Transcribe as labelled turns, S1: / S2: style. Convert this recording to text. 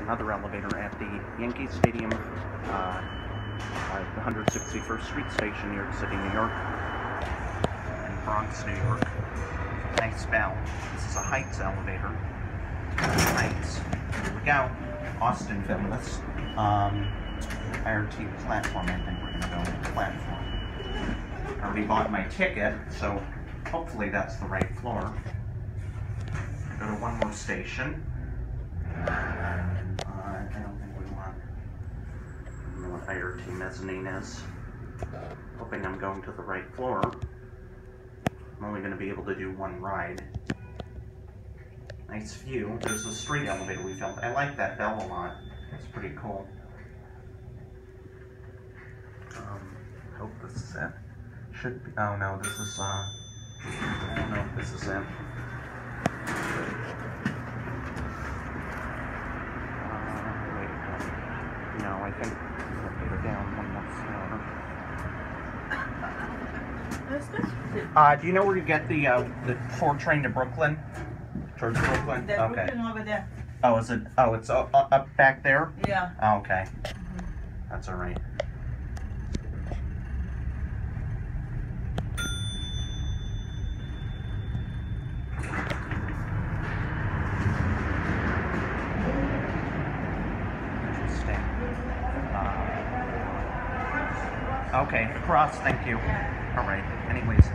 S1: another elevator at the Yankee Stadium, uh, the 161st Street Station, New York City, New York, and Bronx, New York. Nice bell. This is a Heights elevator. Heights. Here we go. Austin Villas. Um, IRT platform. I think we're gonna go with platform. I already bought my ticket, so hopefully that's the right floor. Go to one more station. Uh, I don't think we want. What IRT mezzanine is. Hoping I'm going to the right floor. I'm only going to be able to do one ride. Nice view. There's a street elevator we built. I like that bell a lot. It's pretty cool. Um, hope this is it. Should be. Oh no, this is. Uh, I don't know if this is it. Uh, wait, no. No, I think we're down one more floor. Uh, do you know where you get the uh, the four train to Brooklyn? Towards Brooklyn?
S2: The
S1: okay.
S2: Brooklyn over there.
S1: Oh, is it? Oh, it's uh, uh, up back there.
S2: Yeah.
S1: Oh, okay. That's all right. Interesting. Uh, okay, cross. Thank you. All right. Anyways.